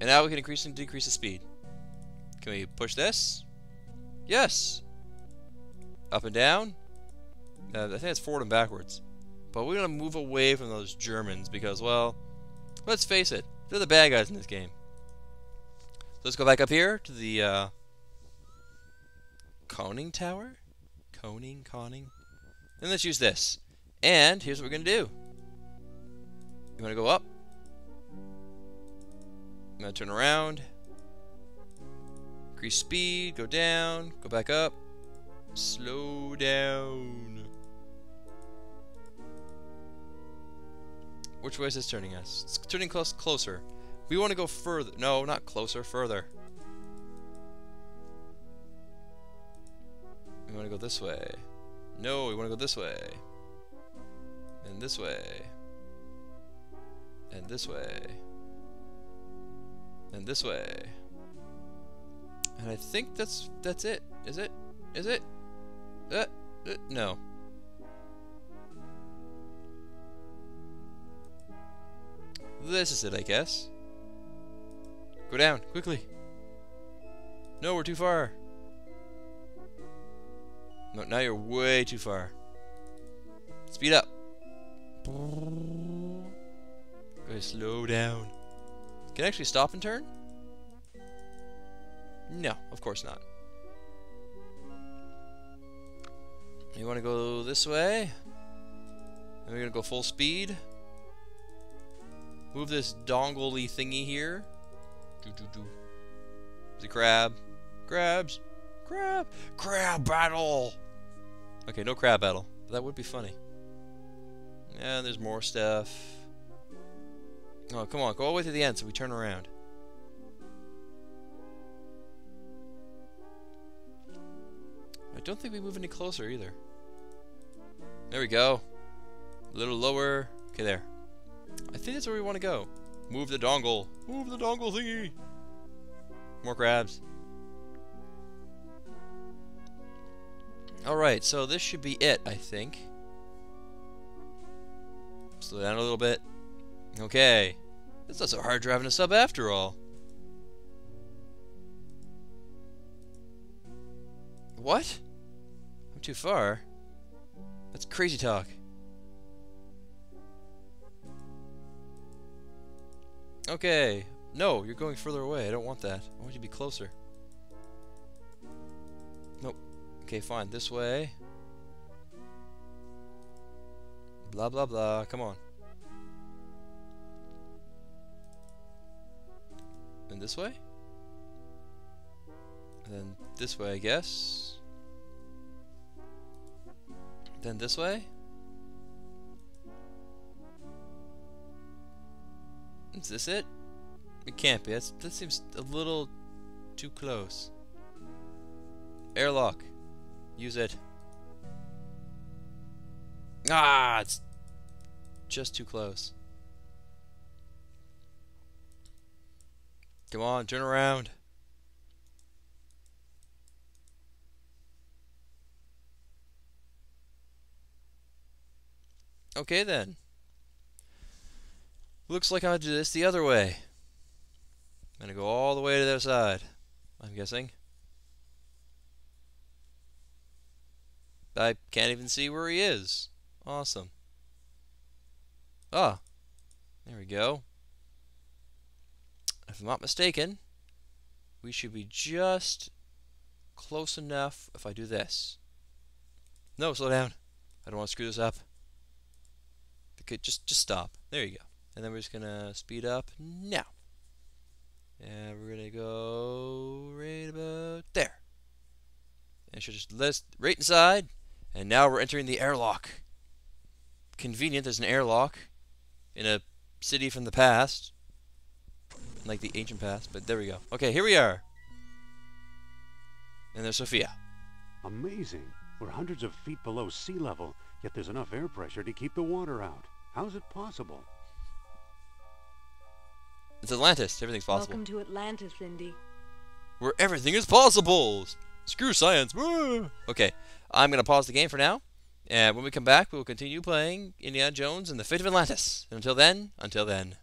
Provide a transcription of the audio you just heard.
And now we can increase and decrease the speed. Can we push this? Yes. Up and down. Uh, I think it's forward and backwards. But we're going to move away from those Germans because, well, let's face it, they're the bad guys in this game. So let's go back up here to the uh, Coning Tower. Coning, Conning. And let's use this. And here's what we're going to do. You want to go up? I'm to turn around. Increase speed, go down, go back up. Slow down. Which way is this turning us? It's turning close closer. We want to go further. No, not closer, further. We want to go this way. No, we want to go this way. And this way. And this way. And this way. And I think that's that's it. Is it? Is it? Uh, uh, no. This is it, I guess. Go down, quickly. No, we're too far. No, now you're way too far. Speed up. Okay, slow down. Can I actually stop and turn? No, of course not. You want to go this way? And we're going to go full speed. Move this dongle thingy here. Doo -doo -doo. The crab. Crabs. Crab. Crab battle. Okay, no crab battle. That would be funny. Yeah, there's more stuff. Oh, come on. Go all the way to the end so we turn around. I don't think we move any closer either. There we go. A little lower. Okay, there. I think that's where we want to go. Move the dongle. Move the dongle thingy. More crabs. Alright, so this should be it, I think. Slow down a little bit. Okay. It's not so hard driving a sub after all. What? I'm too far. That's crazy talk. Okay. No, you're going further away. I don't want that. I want you to be closer. Nope. Okay, fine. This way. Blah, blah, blah. Come on. This way? And then this way, I guess. Then this way? Is this it? It can't be. That's, that seems a little too close. Airlock. Use it. Ah, it's just too close. Come on, turn around. Okay then. Looks like I'll do this the other way. I'm gonna go all the way to the other side, I'm guessing. I can't even see where he is. Awesome. Ah, there we go. If I'm not mistaken, we should be just close enough if I do this. No, slow down. I don't want to screw this up. Okay, just just stop. There you go. And then we're just gonna speed up now. And we're gonna go right about there. And should just list right inside. And now we're entering the airlock. Convenient, there's an airlock in a city from the past. Like the ancient past, but there we go. Okay, here we are. And there's Sophia. Amazing. We're hundreds of feet below sea level, yet there's enough air pressure to keep the water out. How's it possible? It's Atlantis. Everything's possible. Welcome to Atlantis, Indy. Where everything is possible. Screw science. Okay, I'm going to pause the game for now. And when we come back, we will continue playing Indiana Jones and the Fate of Atlantis. And until then, until then.